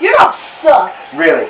You don't suck. Really?